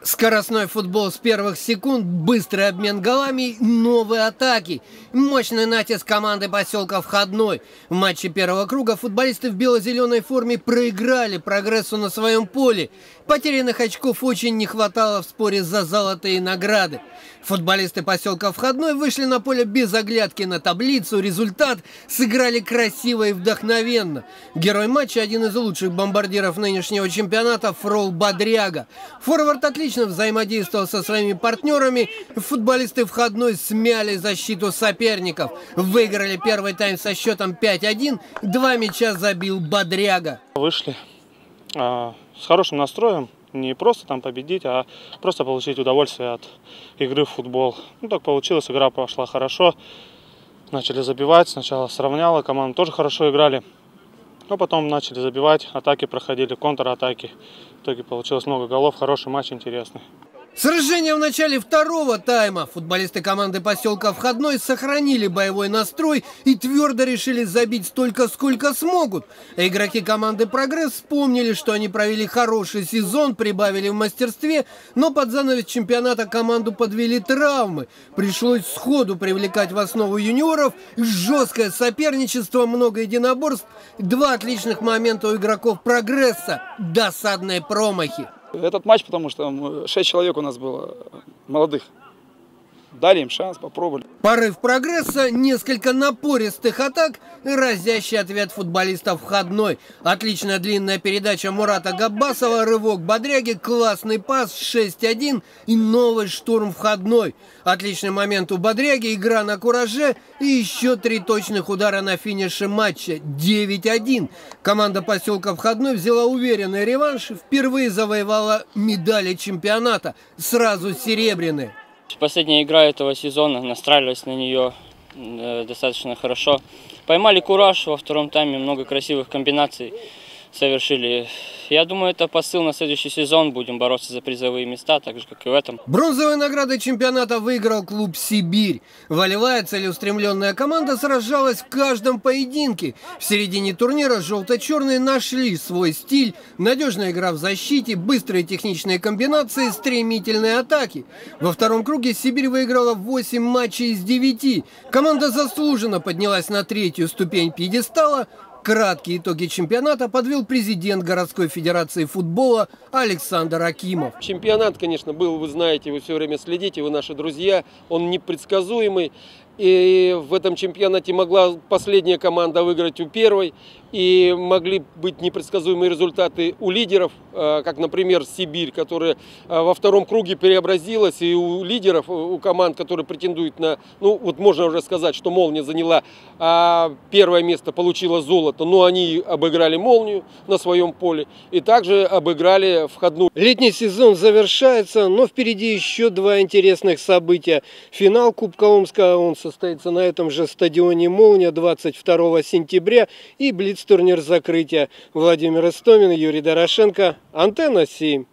Скоростной футбол с первых секунд, быстрый обмен голами, новые атаки. Мощный натиск команды поселка Входной. В матче первого круга футболисты в бело-зеленой форме проиграли прогрессу на своем поле. Потерянных очков очень не хватало в споре за золотые награды. Футболисты поселка Входной вышли на поле без оглядки на таблицу. Результат сыграли красиво и вдохновенно. Герой матча – один из лучших бомбардиров нынешнего чемпионата Фрол Бодряга. Форвард отлично взаимодействовал со своими партнерами. Футболисты Входной смяли защиту соперников. Выиграли первый тайм со счетом 5-1. Два мяча забил Бодряга. Вышли а, с хорошим настроем, не просто там победить, а просто получить удовольствие от игры в футбол. Ну так получилось, игра прошла хорошо, начали забивать, сначала сравняла, команда тоже хорошо играли, но потом начали забивать, атаки проходили, контратаки. В итоге получилось много голов, хороший матч, интересный. Сражение в начале второго тайма. Футболисты команды поселка Входной сохранили боевой настрой и твердо решили забить столько, сколько смогут. А игроки команды Прогресс вспомнили, что они провели хороший сезон, прибавили в мастерстве, но под занавес чемпионата команду подвели травмы. Пришлось сходу привлекать в основу юниоров, жесткое соперничество, много единоборств, два отличных момента у игроков Прогресса, досадные промахи. Этот матч, потому что 6 человек у нас было молодых. Дали им шанс, попробовали. Порыв прогресса, несколько напористых атак, разящий ответ футболистов входной. Отличная длинная передача Мурата Габбасова, рывок Бодряги, классный пас 6-1 и новый штурм входной. Отличный момент у Бодряги, игра на кураже и еще три точных удара на финише матча 9-1. Команда поселка входной взяла уверенный реванш, впервые завоевала медали чемпионата, сразу серебряные. Последняя игра этого сезона, настраивались на нее э, достаточно хорошо. Поймали кураж во втором тайме, много красивых комбинаций совершили. Я думаю, это посыл на следующий сезон. Будем бороться за призовые места, так же, как и в этом. Бронзовые награды чемпионата выиграл клуб «Сибирь». Волевая целеустремленная команда сражалась в каждом поединке. В середине турнира желто-черные нашли свой стиль. Надежная игра в защите, быстрые техничные комбинации, стремительные атаки. Во втором круге «Сибирь» выиграла 8 матчей из 9. Команда заслуженно поднялась на третью ступень пьедестала, Краткие итоги чемпионата подвел президент городской федерации футбола Александр Акимов. Чемпионат, конечно, был, вы знаете, вы все время следите, вы наши друзья, он непредсказуемый. И в этом чемпионате могла последняя команда выиграть у первой. И могли быть непредсказуемые результаты у лидеров, э, как, например, Сибирь, которая э, во втором круге преобразилась. И у лидеров, э, у команд, которые претендуют на... Ну, вот можно уже сказать, что «Молния» заняла а первое место, получила золото. Но они обыграли «Молнию» на своем поле. И также обыграли входную. Летний сезон завершается, но впереди еще два интересных события. Финал Кубка Омска, он состоится на этом же стадионе «Молния» 22 сентября и Блиц турнир закрытия. Владимир Истомин, Юрий Дорошенко, Антенна 7.